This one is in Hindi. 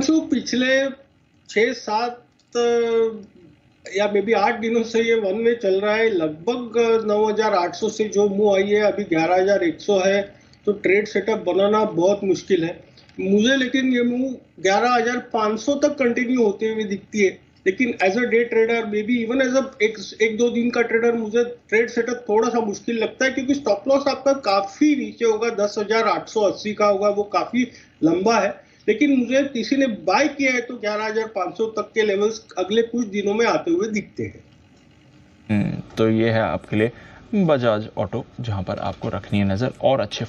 हिमांशु पिछले छह सात या मे बी आठ दिनों से ये वन में चल रहा है। लगभग 9,800 से जो मुँह आई है अभी 11,100 है। तो ट्रेड सेटअप बनाना बहुत मुश्किल है। मुझे लेकिन ये मूव 11,500 तक कंटिन्यू होते हुए दिखती है। लेकिन as a day trader may be even as a एक एक दो दिन का ट्रेडर मुझे ट्रेड सेटअप थोड़ा सा मुश्किल लगता है क्योंकि स्टॉप लॉस आपका काफ़ी नीचे होगा। दस हज़ार आठ सौ अस्सी का होगा वो काफ़ी लंबा है। लेकिन मुझे किसी ने बाय किया है तो ग्यारह हज़ार पाँच सौ तक के लेवल्स अगले कुछ दिनों में आते हुए दिखते हैं। हम्म, तो ये है आपके लिए बजाज ऑटो जहाँ पर आपको रखनी है नज़र और अच्छे